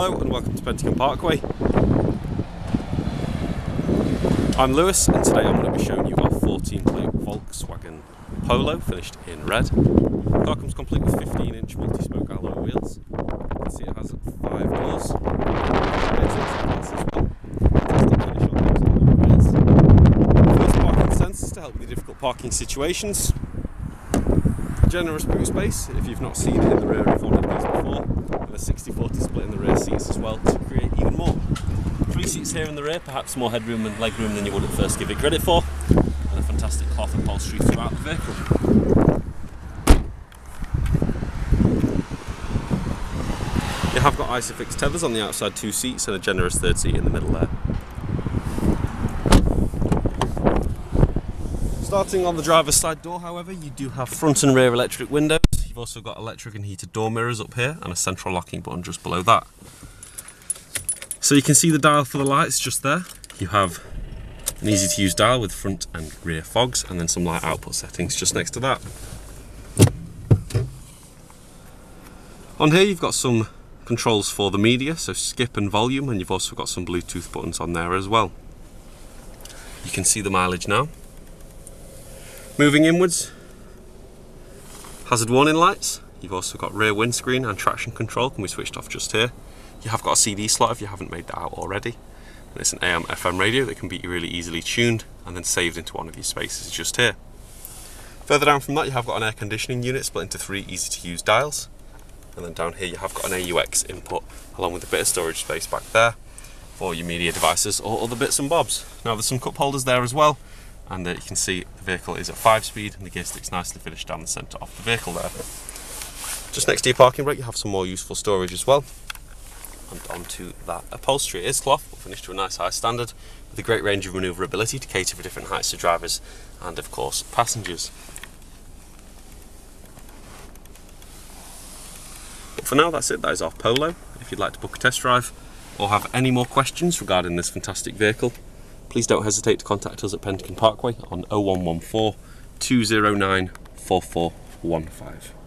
Hello and welcome to Pentagon Parkway. I'm Lewis and today I'm going to be showing you our 14 plate Volkswagen Polo finished in red. The car comes complete with 15 inch multi-spoke alloy wheels. You can see it has five doors. First parking sensors to help with the difficult parking situations. Generous boot space if you've not seen it in the rear of one of these before. And a 60-40 split in the rear seats as well to create even more. Three seats here in the rear, perhaps more headroom and legroom than you would at first give it credit for. And a fantastic cloth upholstery throughout the vehicle. You have got Isofix tethers on the outside two seats and a generous third seat in the middle there. Starting on the driver's side door, however, you do have front and rear electric windows. You've also got electric and heated door mirrors up here and a central locking button just below that. So you can see the dial for the lights just there. You have an easy to use dial with front and rear fogs and then some light output settings just next to that. On here you've got some controls for the media, so skip and volume, and you've also got some Bluetooth buttons on there as well. You can see the mileage now. Moving inwards, hazard warning lights. You've also got rear windscreen and traction control can be switched off just here. You have got a CD slot if you haven't made that out already. And it's an AM FM radio that can be really easily tuned and then saved into one of these spaces just here. Further down from that you have got an air conditioning unit split into three easy to use dials and then down here you have got an AUX input along with a bit of storage space back there for your media devices or other bits and bobs. Now there's some cup holders there as well and uh, you can see the vehicle is at 5 speed and the gear stick's nicely finished down the centre of the vehicle there. Just next to your parking brake you have some more useful storage as well and onto that upholstery. Is cloth finished to a nice high standard with a great range of manoeuvrability to cater for different heights of drivers and of course passengers. But for now, that's it. That is our Polo. If you'd like to book a test drive or have any more questions regarding this fantastic vehicle, please don't hesitate to contact us at Pentagon Parkway on 0114 209 4415.